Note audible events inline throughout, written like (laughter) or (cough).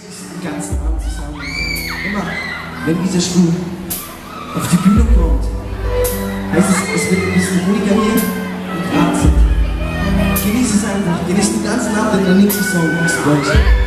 den ganzen Abend zusammen. Immer, wenn dieser Stuhl auf die Bühne kommt, heißt es, es wird ein bisschen ruhiger hier und gerade Genieß es einfach, genieß den ganzen Abend, der nächste Song ist gleich.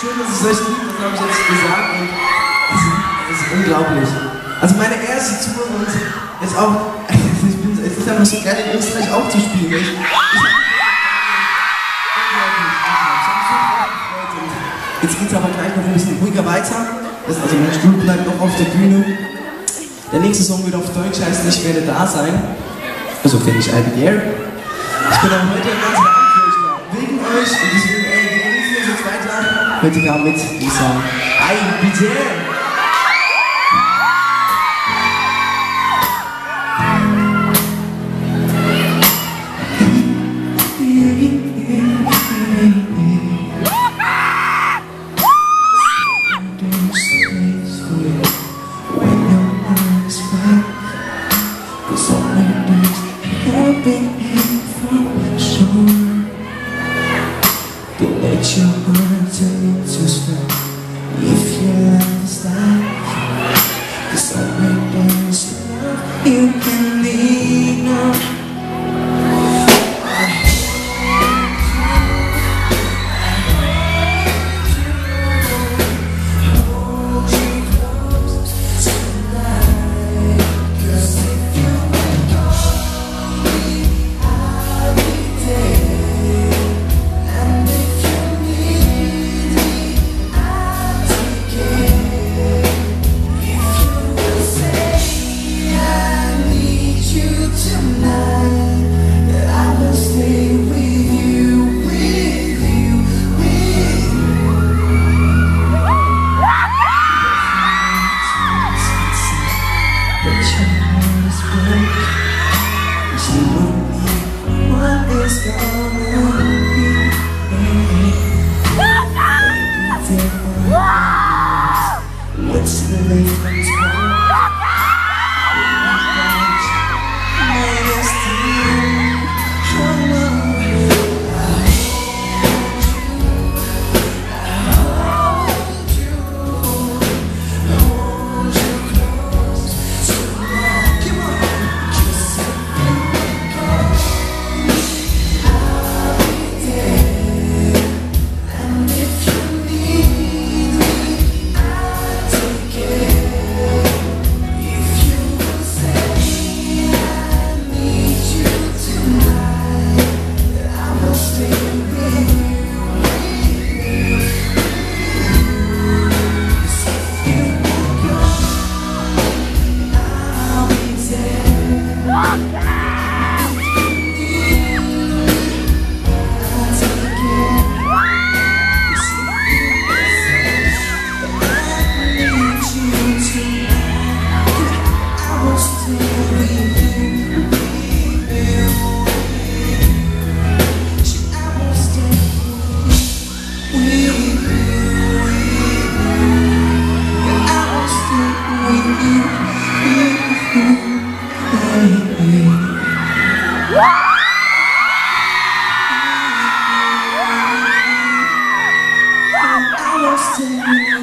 Schön, dass es euch gibt, das habe ich jetzt gesagt. Und es ist, unglaublich. Also meine erste Tour und jetzt auch, (laughs) ich bin, es ist einfach so geil in Österreich auch zu spielen. Ich, ich, Jetzt geht es aber gleich noch ein bisschen ruhiger weiter. Das also mein Stuhl bleibt noch auf der Bühne. Der nächste Song wird auf Deutsch heißen Ich werde da sein. Also finde ich I'll be there. Ich bin auch heute ganz Abend für euch da. Wegen euch und deswegen, Heute Abend mit Lisa. I'll Get your minds and into space Senhor. (laughs)